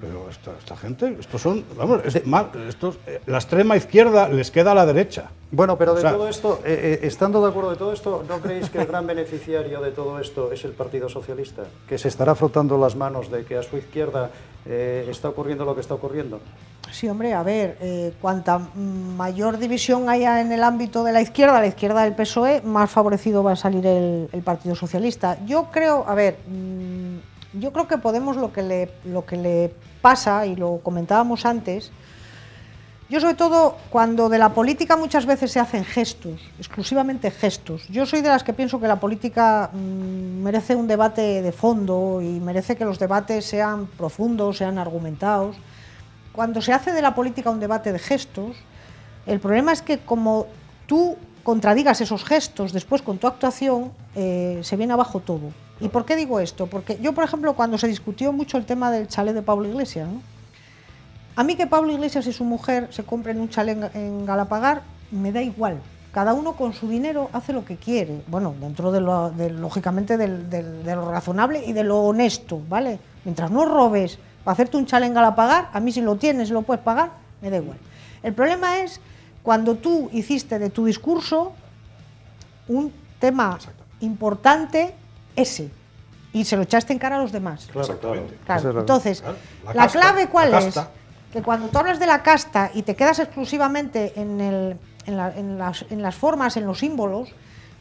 [SPEAKER 3] Pero esta, gente, estos son, vamos, estos, eh, la extrema izquierda les queda a la derecha.
[SPEAKER 1] Bueno, pero de todo esto, eh, eh, estando de acuerdo de todo esto, ¿no creéis que el gran beneficiario de todo esto es el Partido Socialista? Que se estará frotando las manos de que a su izquierda está ocurriendo lo que está ocurriendo.
[SPEAKER 2] Sí, hombre, a ver, cuanta mayor división haya en el ámbito de la izquierda, la izquierda del PSOE, más favorecido va a salir el, el Partido Socialista. Yo creo, a ver, mm, yo creo que Podemos lo que le, lo que le pasa, y lo comentábamos antes, yo sobre todo cuando de la política muchas veces se hacen gestos, exclusivamente gestos. Yo soy de las que pienso que la política mm, merece un debate de fondo y merece que los debates sean profundos, sean argumentados. Cuando se hace de la política un debate de gestos, el problema es que como tú contradigas esos gestos después con tu actuación, eh, se viene abajo todo. ¿Y por qué digo esto? Porque yo, por ejemplo, cuando se discutió mucho el tema del chalet de Pablo Iglesias, a mí que Pablo Iglesias y su mujer se compren un chalet en Galapagar, me da igual. Cada uno con su dinero hace lo que quiere. Bueno, dentro de lo, lógicamente, de lo razonable y de lo honesto, ¿vale? Mientras no robes para hacerte un chalet en Galapagar, a mí si lo tienes y lo puedes pagar, me da igual. El problema es cuando tú hiciste de tu discurso un tema importante ese y se lo echaste en cara a los demás.
[SPEAKER 3] Claro,
[SPEAKER 2] claro. Entonces, la, clave cuál es? Que cuando tú hablas de la casta y te quedas exclusivamente en, el, en, las, en, las, formas, en los símbolos,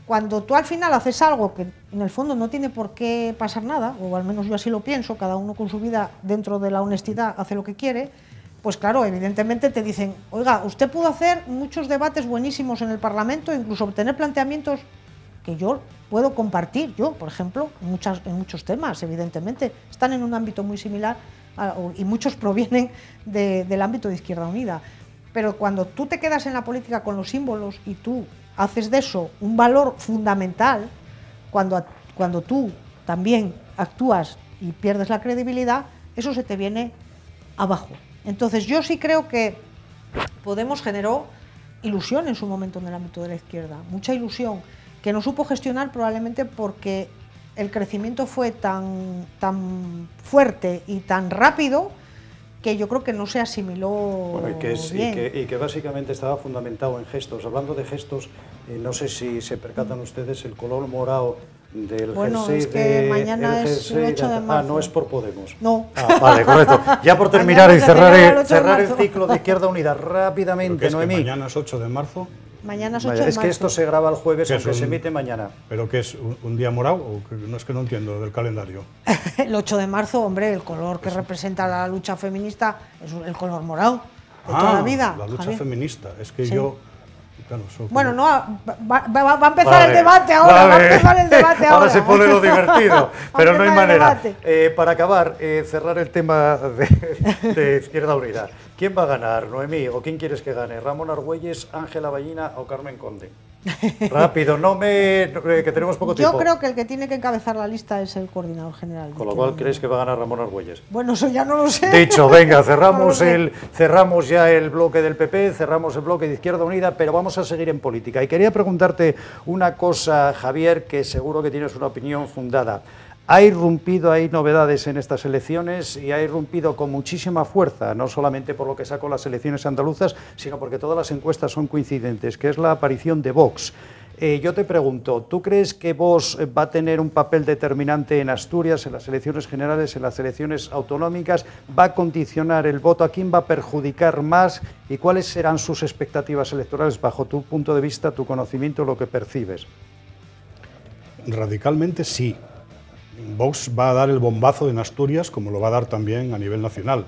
[SPEAKER 2] cuando tú al final haces algo que en el fondo no tiene por qué pasar nada, o al menos yo así lo pienso, cada uno con su vida dentro de la honestidad hace lo que quiere, pues claro, evidentemente te dicen, oiga, usted pudo hacer muchos debates buenísimos en el Parlamento, incluso obtener planteamientos que yo puedo compartir, yo, por ejemplo, en, muchos temas, evidentemente, están en un ámbito muy similar y muchos provienen del ámbito de Izquierda Unida. Pero cuando tú te quedas en la política con los símbolos y tú haces de eso un valor fundamental, cuando, cuando tú también actúas y pierdes la credibilidad, eso se te viene abajo. Entonces yo sí creo que Podemos generó ilusión en su momento en el ámbito de la izquierda, mucha ilusión, que no supo gestionar probablemente porque el crecimiento fue tan, tan fuerte y tan rápido que yo creo que no se asimiló
[SPEAKER 1] y, que Y, que, básicamente estaba fundamentado en gestos. Hablando de gestos, eh, no sé si se percatan ustedes el color morado del
[SPEAKER 2] bueno, es que mañana es el 8 de marzo.
[SPEAKER 1] Ah, no es por Podemos.
[SPEAKER 2] No.
[SPEAKER 1] Ah, vale, correcto. Ya por terminar y cerrar, el, cerrar el ciclo de Izquierda Unida rápidamente,
[SPEAKER 3] es
[SPEAKER 1] Noemí.
[SPEAKER 3] Que mañana es 8 de marzo.
[SPEAKER 2] Mañana es 8 de marzo.
[SPEAKER 1] Es que esto se graba el jueves, aunque se emite mañana.
[SPEAKER 3] ¿Pero qué es? ¿Un, día morado? O no es que no entiendo del calendario.
[SPEAKER 2] el 8 de marzo, hombre, el color que representa la lucha feminista es el color morado de toda la ah, vida.
[SPEAKER 3] La lucha feminista. Es que yo
[SPEAKER 2] bueno, no, va, a empezar el debate ahora, va a empezar el debate ahora.
[SPEAKER 1] Ahora se pone lo divertido, pero no hay manera. Eh, para acabar, eh, cerrar el tema de, de, Izquierda Unida. ¿Quién va a ganar, Noemí? ¿O quién quieres que gane? ¿Ramón Argüelles, Ángela Ballina o Carmen Conde? Rápido, no me. Eh, que tenemos poco tiempo.
[SPEAKER 2] Yo creo que el que tiene que encabezar la lista es el coordinador general.
[SPEAKER 1] Con lo cual, ¿crees que va a ganar Ramón Argüelles?
[SPEAKER 2] Bueno, eso ya no lo sé.
[SPEAKER 1] Dicho, venga, cerramos, el, cerramos ya el bloque del PP, cerramos el bloque de Izquierda Unida, pero vamos a seguir en política. Y quería preguntarte una cosa, Javier, que seguro que tienes una opinión fundada. Ha irrumpido, hay novedades en estas elecciones y ha irrumpido con muchísima fuerza, no solamente por lo que sacó las elecciones andaluzas, sino porque todas las encuestas son coincidentes, que es la aparición de Vox. Eh, yo te pregunto, ¿tú crees que Vox va a tener un papel determinante en Asturias, en las elecciones generales, en las elecciones autonómicas? ¿Va a condicionar el voto? ¿A quién va a perjudicar más? ¿Y cuáles serán sus expectativas electorales bajo tu punto de vista, tu conocimiento, lo que percibes?
[SPEAKER 3] Radicalmente sí. Vox va a dar el bombazo en Asturias como lo va a dar también a nivel nacional.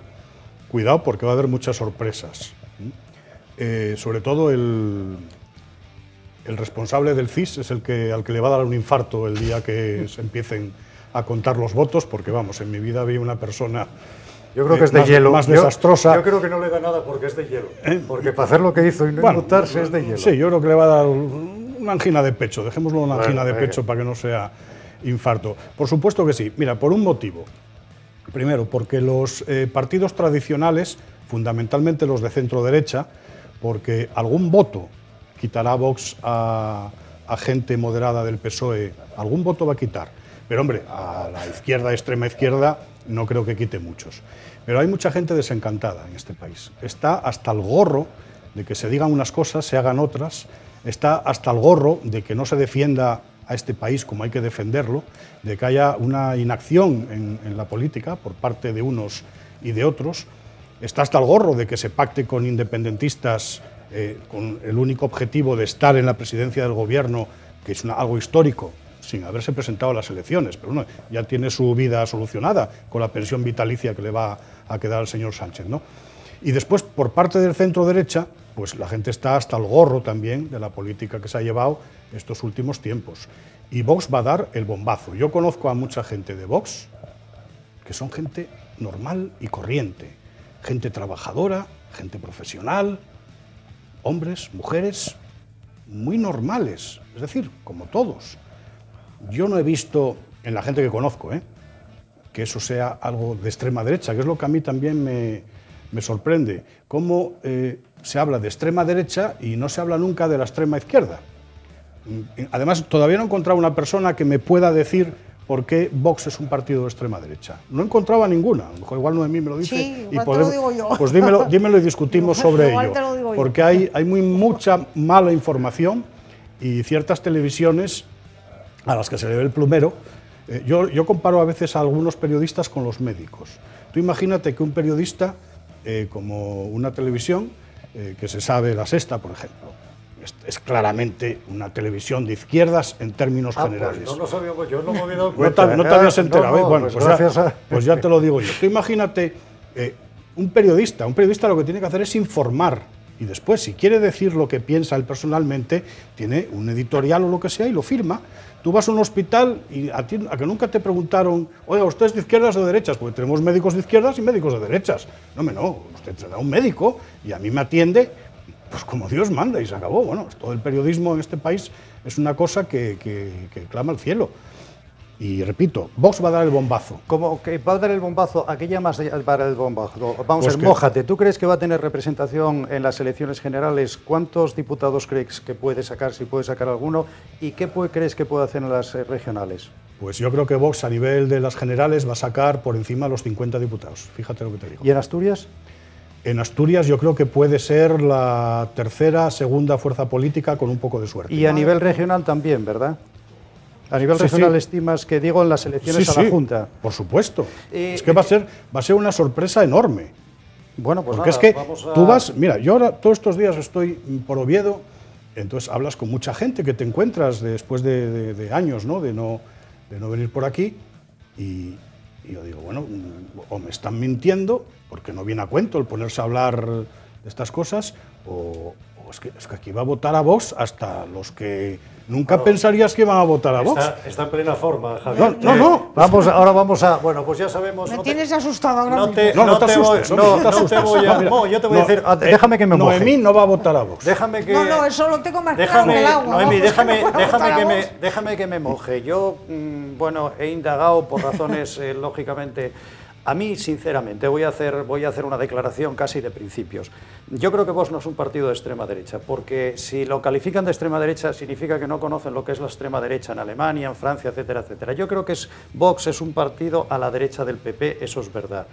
[SPEAKER 3] Cuidado porque va a haber muchas sorpresas. Eh, sobre todo el, el, responsable del CIS es el que, al que le va a dar un infarto el día que se empiecen a contar los votos, porque vamos, en mi vida vi una persona
[SPEAKER 1] yo creo que es de hielo.
[SPEAKER 3] Más desastrosa.
[SPEAKER 1] Yo creo que no le da nada porque es de hielo. ¿Eh? Porque para hacer lo que hizo y no bueno, es de hielo.
[SPEAKER 3] Sí, yo creo que le va a dar una angina de pecho. Dejémoslo una angina de pecho para que no sea infarto. Por supuesto que sí. Mira, por un motivo. Primero, porque los eh, partidos tradicionales, fundamentalmente los de centro derecha, porque algún voto quitará Vox a, a gente moderada del PSOE, algún voto va a quitar. Pero hombre, a la izquierda, extrema izquierda, no creo que quite muchos. Pero hay mucha gente desencantada en este país. Está hasta el gorro de que se digan unas cosas, se hagan otras. Está hasta el gorro de que no se defienda a este país como hay que defenderlo, de que haya una inacción en, la política por parte de unos y de otros. Está hasta el gorro de que se pacte con independentistas eh, con el único objetivo de estar en la presidencia del gobierno, que es algo histórico, sin haberse presentado a las elecciones, pero bueno, ya tiene su vida solucionada con la pensión vitalicia que le va a quedar al señor Sánchez. ¿no? Y después, por parte del centro derecha, pues la gente está hasta el gorro también de la política que se ha llevado estos últimos tiempos. Y Vox va a dar el bombazo. Yo conozco a mucha gente de Vox que son gente normal y corriente, gente trabajadora, gente profesional, hombres, mujeres, muy normales, es decir, como todos. Yo no he visto en la gente que conozco ¿eh? que eso sea algo de extrema derecha, que es lo que a mí también me, sorprende, cómo eh, se habla de extrema derecha y no se habla nunca de la extrema izquierda. Además, todavía no he encontrado una persona que me pueda decir por qué Vox es un partido de extrema derecha. No he encontrado ninguna, a lo mejor igual no de mí me lo dice.
[SPEAKER 2] Sí, y podemos, te lo digo yo.
[SPEAKER 3] Pues dímelo, dímelo y discutimos sobre ello. Porque hay, hay muy, mucha mala información y ciertas televisiones a las que se le ve el plumero. Eh, yo, yo, comparo a veces a algunos periodistas con los médicos. Tú imagínate que un periodista, eh, como una televisión, eh, que se sabe la sexta, por ejemplo, es, claramente una televisión de izquierdas en términos
[SPEAKER 1] ah,
[SPEAKER 3] pues generales.
[SPEAKER 1] no lo sabíamos, yo no me había dado cuenta.
[SPEAKER 3] No te, no habías enterado, bueno, pues, pues, ya, pues, ya, te lo digo yo. Tú imagínate un periodista, un periodista lo que tiene que hacer es informar y después, si quiere decir lo que piensa él personalmente, tiene un editorial o lo que sea y lo firma. Tú vas a un hospital y a, que nunca te preguntaron, oiga, ¿usted es de izquierdas o de derechas? Porque tenemos médicos de izquierdas y médicos de derechas. No, me no, usted da un médico y a mí me atiende pues como Dios manda y se acabó. Bueno, todo el periodismo en este país es una cosa que, que clama al cielo. Y repito, Vox va a dar el bombazo.
[SPEAKER 1] Como que va a dar el bombazo, ¿a qué llamas para el bombazo? Vamos, pues mójate. ¿Tú crees que va a tener representación en las elecciones generales? ¿Cuántos diputados crees que puede sacar, si puede sacar alguno? ¿Y qué crees que puede hacer en las eh, regionales?
[SPEAKER 3] Pues yo creo que Vox a nivel de las generales va a sacar por encima los 50 diputados. Fíjate lo que te digo.
[SPEAKER 1] ¿Y en Asturias?
[SPEAKER 3] En Asturias yo creo que puede ser la tercera, segunda fuerza política con un poco de suerte.
[SPEAKER 1] Y a nivel regional también, ¿verdad? A nivel regional estimas que digo en las elecciones a la Junta.
[SPEAKER 3] Por supuesto. Eh, es que va a ser va a ser una sorpresa enorme.
[SPEAKER 1] Bueno, pues
[SPEAKER 3] Porque es que tú vas, mira, yo ahora todos estos días estoy por Oviedo, entonces hablas con mucha gente que te encuentras después de, años, ¿no? De no de no venir por aquí y, yo digo, bueno, o me están mintiendo porque no viene a cuento el ponerse a hablar de estas cosas o, es que, es que aquí va a votar a vos hasta los que Nunca pensarías que iban a votar a Vox.
[SPEAKER 1] Está, en plena forma, Javier. No, no, Vamos, ahora vamos a. Bueno, pues ya sabemos.
[SPEAKER 2] Me tienes asustado ahora
[SPEAKER 1] no te, no, no, te, asustes, no, no te voy a. No, yo te voy a decir. Eh, déjame que me moje.
[SPEAKER 3] Noemí no va a votar a Vox.
[SPEAKER 1] Déjame que.
[SPEAKER 2] No, no, eso lo tengo más déjame, claro que el agua.
[SPEAKER 1] Noemí, déjame, déjame, que me, déjame que me moje. Yo, mm, bueno, he indagado por razones, eh, lógicamente a mí, sinceramente, voy a, hacer, voy a hacer una declaración casi de principios. Yo creo que Vox no es un partido de extrema derecha, porque si lo califican de extrema derecha significa que no conocen lo que es la extrema derecha en Alemania, en Francia, etcétera, etcétera. Yo creo que es, Vox es un partido a la derecha del PP, eso es verdad.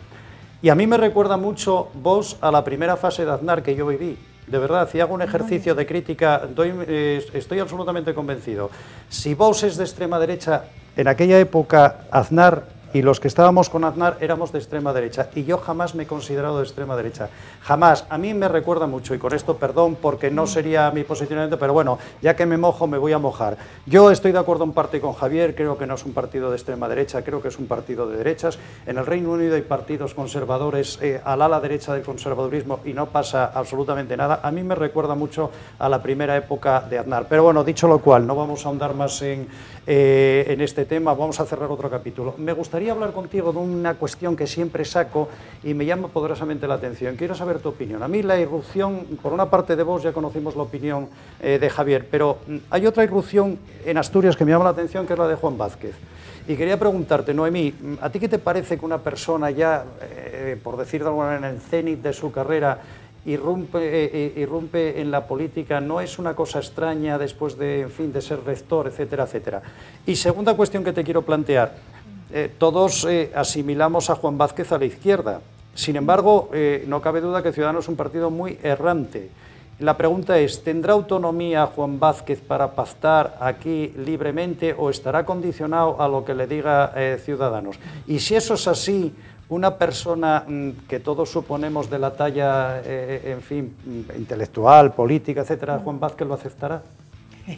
[SPEAKER 1] Y a mí me recuerda mucho Vox a la primera fase de Aznar que yo viví. De verdad, si hago un ejercicio de crítica, eh, estoy absolutamente convencido. Si Vox es de extrema derecha, en aquella época Aznar y los que estábamos con Aznar éramos de extrema derecha y yo jamás me he considerado de extrema derecha, jamás. A mí me recuerda mucho y con esto perdón porque no sería mi posicionamiento, pero bueno, ya que me mojo me voy a mojar. Yo estoy de acuerdo en parte con Javier, creo que no es un partido de extrema derecha, creo que es un partido de derechas. En el Reino Unido hay partidos conservadores eh, al ala derecha del conservadurismo y no pasa absolutamente nada. A mí me recuerda mucho a la primera época de Aznar. Pero bueno, dicho lo cual, no vamos a ahondar más en, eh, en este tema, vamos a cerrar otro capítulo. Me gustaría hablar contigo de una cuestión que siempre saco y me llama poderosamente la atención. Quiero saber tu opinión. A mí la irrupción, por una parte de vos ya conocimos la opinión eh, de Javier, pero mm, hay otra irrupción en Asturias que me llama la atención, que es la de Juan Vázquez. Y quería preguntarte, Noemí, mm, ¿a ti qué te parece que una persona ya, eh, por decir de alguna manera, en el cenit de su carrera, irrumpe, eh, eh, irrumpe en la política no es una cosa extraña después de, en fin, de ser rector, etcétera, etcétera. Y segunda cuestión que te quiero plantear, eh, todos asimilamos a Juan Vázquez a la izquierda, sin embargo, no cabe duda que Ciudadanos es un partido muy errante. La pregunta es, ¿tendrá autonomía Juan Vázquez para pactar aquí libremente o estará condicionado a lo que le diga Ciudadanos? Y si eso es así, una persona mm, que todos suponemos de la talla, eh, en fin, mm, intelectual, política, etcétera, Juan Vázquez lo aceptará.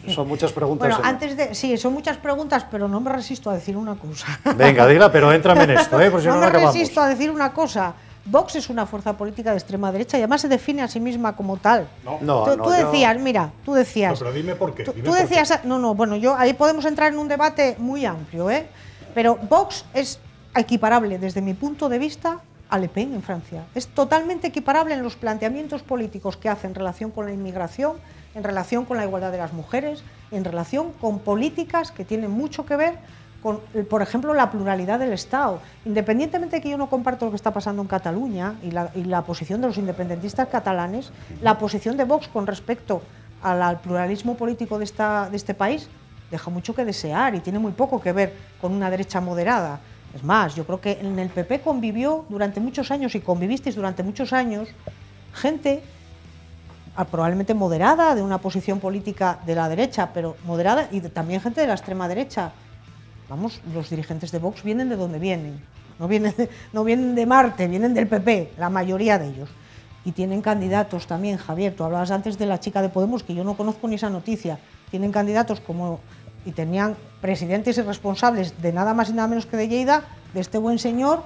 [SPEAKER 1] Son muchas preguntas.
[SPEAKER 2] Bueno, antes de, sí, son muchas preguntas, pero no me resisto a decir una cosa.
[SPEAKER 1] Venga, dila, pero éntrame en esto, ¿eh? Por si no,
[SPEAKER 2] no me resisto a decir una cosa. Vox es una fuerza política de extrema derecha y además se define a sí misma como tal.
[SPEAKER 3] No, no,
[SPEAKER 2] tú, tú decías, mira, tú decías.
[SPEAKER 3] No, pero dime por qué.
[SPEAKER 2] Tú, decías, no, no, bueno, yo ahí podemos entrar en un debate muy amplio, ¿eh? Pero Vox es equiparable desde mi punto de vista a Le Pen en Francia. Es totalmente equiparable en los planteamientos políticos que hace en relación con la inmigración, en relación con la igualdad de las mujeres, en relación con políticas que tienen mucho que ver con, por ejemplo, la pluralidad del Estado. Independientemente de que yo no comparto lo que está pasando en Cataluña y la, posición de los independentistas catalanes, la posición de Vox con respecto al, pluralismo político de, esta, de este país deja mucho que desear y tiene muy poco que ver con una derecha moderada. Es más, yo creo que en el PP convivió durante muchos años y convivisteis durante muchos años gente ah, probablemente moderada, de una posición política de la derecha, pero moderada y también gente de la extrema derecha. Vamos, los dirigentes de Vox vienen de donde vienen, no vienen no vienen de Marte, vienen del PP, la mayoría de ellos. Y tienen candidatos también, Javier, tú hablabas antes de la chica de Podemos, que yo no conozco ni esa noticia. Tienen candidatos como y tenían presidentes y responsables de nada más y nada menos que de Lleida, de este buen señor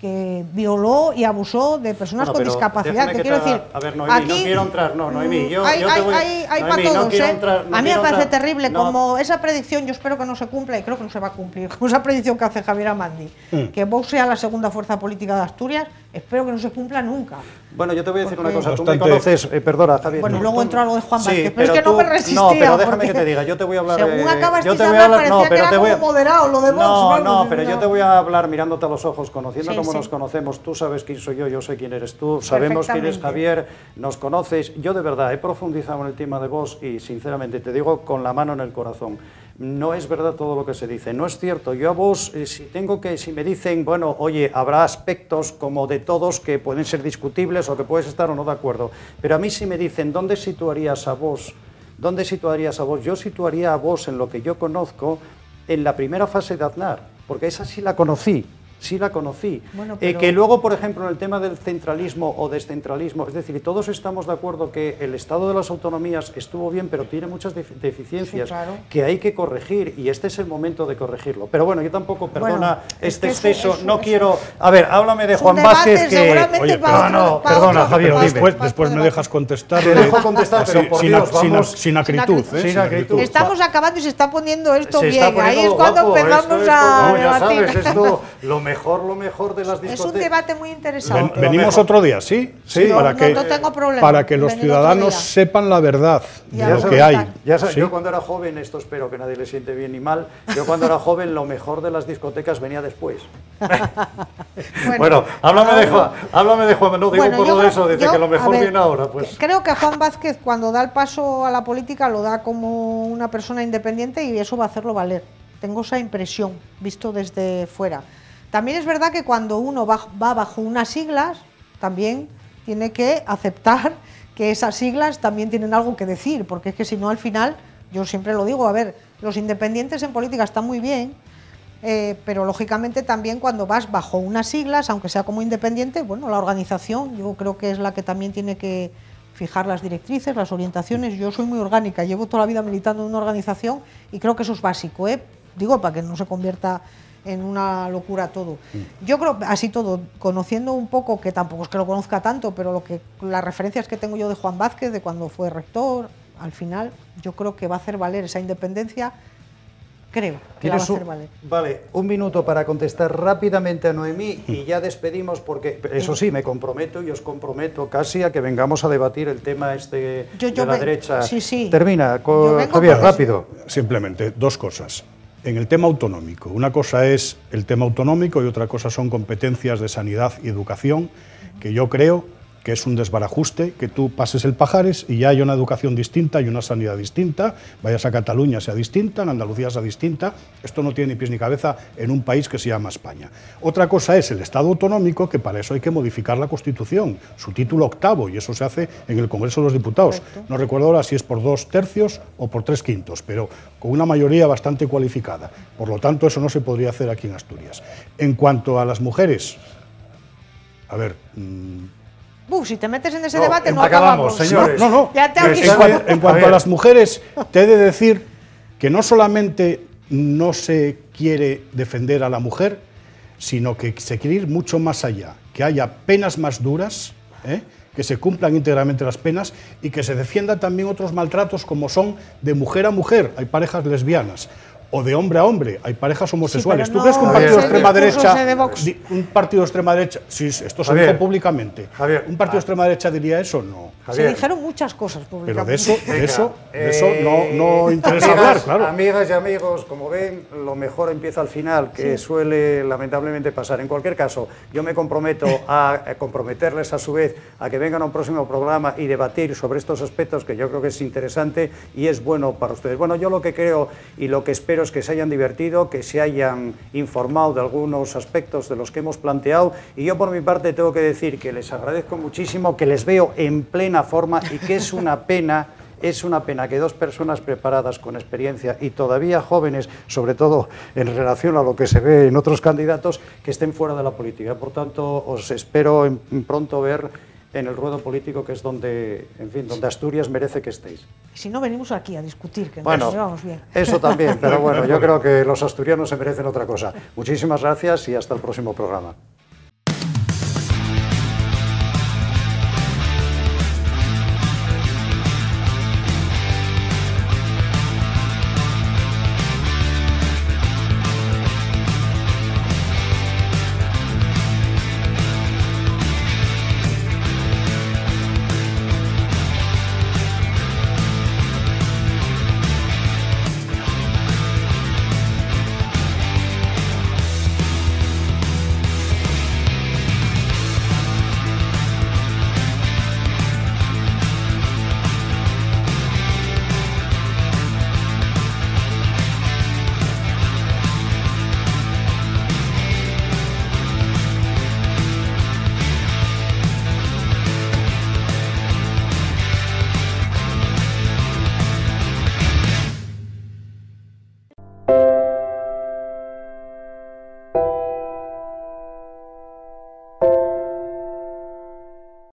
[SPEAKER 2] que violó y abusó de personas con discapacidad.
[SPEAKER 1] Que
[SPEAKER 2] quiero decir,
[SPEAKER 1] a ver, Noemí, no quiero entrar, no, Noemí, yo,
[SPEAKER 2] hay,
[SPEAKER 1] yo te voy,
[SPEAKER 2] hay, hay para todos, ¿eh? a mí me parece terrible, como esa predicción, yo espero que no se cumpla y creo que no se va a cumplir, como esa predicción que hace Javier Amandi, mm. que Vox sea la segunda fuerza política de Asturias, espero que no se cumpla nunca.
[SPEAKER 1] Bueno, yo te voy a decir una cosa, tú me conoces, eh, perdona, Javier.
[SPEAKER 2] Bueno, luego entró algo de Juan Vázquez, pero, es que no me resistía.
[SPEAKER 1] No, pero déjame que te diga, yo te voy a hablar...
[SPEAKER 2] Según
[SPEAKER 1] eh,
[SPEAKER 2] acabas yo te voy a hablar, no, pero te voy a... moderado lo de Vox.
[SPEAKER 1] No, no, pero yo te voy a hablar mirándote a los ojos, conociendo cómo nos conocemos, tú sabes quién soy yo, yo sé quién eres tú, sabemos quién es Javier, nos conoces. Yo de verdad he profundizado en el tema de vos y sinceramente te digo con la mano en el corazón no es verdad todo lo que se dice, no es cierto. Yo a vos, eh, si tengo que, si me dicen, bueno, oye, habrá aspectos como de todos que pueden ser discutibles o que puedes estar o no de acuerdo, pero a mí si me dicen, ¿dónde situarías a vos? ¿Dónde situarías a vos? Yo situaría a vos en lo que yo conozco en la primera fase de Aznar, porque esa sí la conocí, sí la conocí. Eh, que luego, por ejemplo, en el tema del centralismo o descentralismo, es decir, todos estamos de acuerdo que el Estado de las autonomías estuvo bien, pero tiene muchas deficiencias que hay que corregir y este es el momento de corregirlo. Pero bueno, yo tampoco, perdona este exceso, no quiero... A ver, háblame de Juan Vázquez que...
[SPEAKER 3] Oye, no, perdona, Javier, después, después me dejas contestar.
[SPEAKER 1] Te dejo contestar, pero por
[SPEAKER 3] sin,
[SPEAKER 1] Dios, vamos...
[SPEAKER 3] sin, acritud,
[SPEAKER 1] sin, acritud.
[SPEAKER 2] Estamos acabando y se está poniendo esto bien. Ahí es cuando empezamos a...
[SPEAKER 1] ya sabes, esto lo mejor, lo mejor de las discotecas.
[SPEAKER 2] Es un debate muy interesante.
[SPEAKER 3] venimos otro día, ¿sí?
[SPEAKER 1] Sí,
[SPEAKER 3] para, que, para que los ciudadanos sepan la verdad de lo que hay.
[SPEAKER 1] Ya Yo cuando era joven, esto espero que nadie le siente bien ni mal, yo cuando era joven lo mejor de las discotecas venía después. bueno, háblame, de Juan, háblame de Juan, no digo por lo de eso, dice que lo mejor viene ahora. Pues.
[SPEAKER 2] Creo que Juan Vázquez cuando da el paso a la política lo da como una persona independiente y eso va a hacerlo valer. Tengo esa impresión, visto desde fuera. También es verdad que cuando uno va, bajo unas siglas, también tiene que aceptar que esas siglas también tienen algo que decir, porque es que si no al final, yo siempre lo digo, a ver, los independientes en política están muy bien, eh, pero lógicamente también cuando vas bajo unas siglas, aunque sea como independiente, bueno, la organización yo creo que es la que también tiene que fijar las directrices, las orientaciones. Yo soy muy orgánica, llevo toda la vida militando en una organización y creo que eso es básico, ¿eh? digo, para que no se convierta en una locura todo. Yo creo, así todo, conociendo un poco, que tampoco es que lo conozca tanto, pero lo que las referencias que tengo yo de Juan Vázquez, de cuando fue rector, al final, yo creo que va a hacer valer esa independencia creo que va a hacer valer.
[SPEAKER 1] Vale, un minuto para contestar rápidamente a Noemí y ya despedimos porque, eso sí, me comprometo y os comprometo casi a que vengamos a debatir el tema este de la derecha.
[SPEAKER 2] Sí, sí.
[SPEAKER 1] Termina, Javier, rápido.
[SPEAKER 3] Simplemente, dos cosas en el tema autonómico. Una cosa es el tema autonómico y otra cosa son competencias de sanidad y educación que yo creo que es un desbarajuste, que tú pases el Pajares y ya hay una educación distinta, y una sanidad distinta, vayas a Cataluña sea distinta, en Andalucía sea distinta, esto no tiene ni pies ni cabeza en un país que se llama España. Otra cosa es el Estado autonómico, que para eso hay que modificar la Constitución, su título octavo, y eso se hace en el Congreso de los Diputados. No recuerdo ahora si es por dos tercios o por tres quintos, pero con una mayoría bastante cualificada. Por lo tanto, eso no se podría hacer aquí en Asturias. En cuanto a las mujeres, a ver...
[SPEAKER 2] Mmm, Uf, si te metes en ese
[SPEAKER 1] no,
[SPEAKER 2] debate no
[SPEAKER 1] acabamos. señores.
[SPEAKER 3] No, no.
[SPEAKER 2] Ya te
[SPEAKER 3] en, cuanto, en cuanto a, las mujeres, te he de decir que no solamente no se quiere defender a la mujer, sino que se quiere ir mucho más allá, que haya penas más duras, ¿eh? que se cumplan íntegramente las penas y que se defiendan también otros maltratos como son de mujer a mujer, hay parejas lesbianas, o de hombre a hombre, hay parejas homosexuales.
[SPEAKER 2] Sí,
[SPEAKER 3] ¿Tú crees que un partido de extrema derecha,
[SPEAKER 2] de
[SPEAKER 3] un partido de extrema derecha, sí, esto se
[SPEAKER 1] Javier,
[SPEAKER 3] dijo públicamente,
[SPEAKER 1] Javier,
[SPEAKER 3] un partido de extrema derecha diría eso, no.
[SPEAKER 2] Se dijeron muchas cosas
[SPEAKER 3] Pero
[SPEAKER 2] públicamente.
[SPEAKER 3] de eso, de eso, de eso
[SPEAKER 1] eh,
[SPEAKER 3] no, no interesa
[SPEAKER 1] amigas,
[SPEAKER 3] hablar, claro.
[SPEAKER 1] Amigas y amigos, como ven, lo mejor empieza al final, que suele lamentablemente pasar. En cualquier caso, yo me comprometo a, a comprometerles a su vez a que vengan a un próximo programa y debatir sobre estos aspectos que yo creo que es interesante y es bueno para ustedes. Bueno, yo lo que creo y lo que espero que se hayan divertido que se hayan informado de algunos aspectos de los que hemos planteado y yo por mi parte tengo que decir que les agradezco muchísimo, que les veo en plena forma y que es una pena es una pena que dos personas preparadas con experiencia y todavía jóvenes, sobre todo en relación a lo que se ve en otros candidatos, que estén fuera de la política. Por tanto, os espero en, pronto ver en el ruedo político, que es donde, en fin, donde Asturias merece que estéis.
[SPEAKER 2] Si no, venimos aquí a discutir, que
[SPEAKER 1] Bueno,
[SPEAKER 2] nos llevamos bien.
[SPEAKER 1] eso también, pero bueno, yo creo que los asturianos se merecen otra cosa. Muchísimas gracias y hasta el próximo programa.